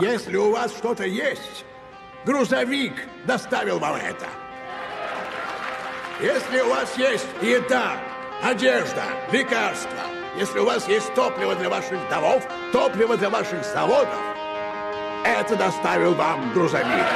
Если у вас что-то есть, грузовик доставил вам это. Если у вас есть еда, одежда, лекарства, если у вас есть топливо для ваших домов, топливо для ваших заводов, это доставил вам грузовик.